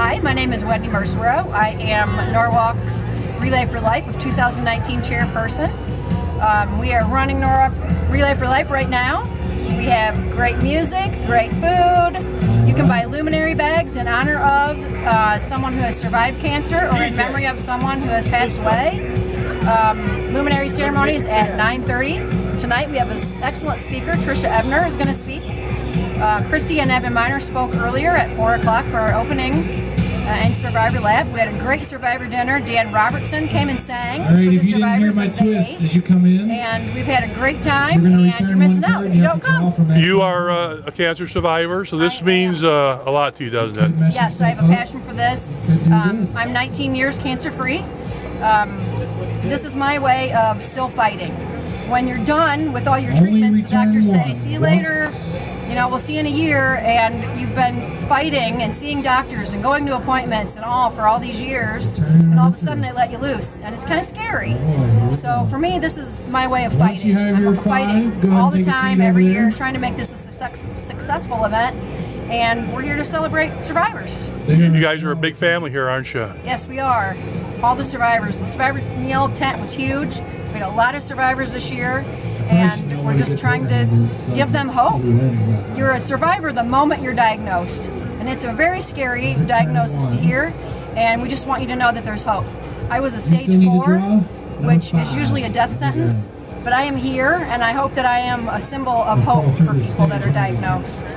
Hi, my name is Wende Mersereau. I am Norwalk's Relay for Life of 2019 chairperson. Um, we are running Norwalk Relay for Life right now. We have great music, great food. You can buy luminary bags in honor of uh, someone who has survived cancer or in memory of someone who has passed away. Um, luminary ceremonies at 9.30. Tonight we have an excellent speaker, Trisha Ebner is going to speak. Uh, Christy and Evan Miner spoke earlier at 4 o'clock for our opening uh, and Survivor Lap. We had a great Survivor dinner. Dan Robertson came and sang All right, if you didn't hear my twist did you come in, And we've had a great we're time, going to and return you're missing out if you You don't have to call come. You are uh, a cancer survivor, so this I means uh, a lot to you, doesn't it? Yes, I have a passion for this. Um. I'm 19 years cancer free. Um, this is my way of still fighting. When you're done with all your treatments, the return doctors say, see you later. You know, we'll see you in a year, and you've been fighting and seeing doctors and going to appointments and all for all these years, and all of a sudden they let you loose, and it's kind of scary. So for me, this is my way of fighting. I'm fighting five, go ahead all the time, every year, trying to make this a success, successful event, and we're here to celebrate survivors. You, you guys are a big family here, aren't you? Yes, we are. All the survivors. The survivor meal tent was huge. We had a lot of survivors this year, and we're just trying to give them hope. You're a survivor the moment you're diagnosed, and it's a very scary diagnosis to hear, and we just want you to know that there's hope. I was a stage still need to four, which is usually a death sentence, but I am here, and I hope that I am a symbol of hope for people that are diagnosed.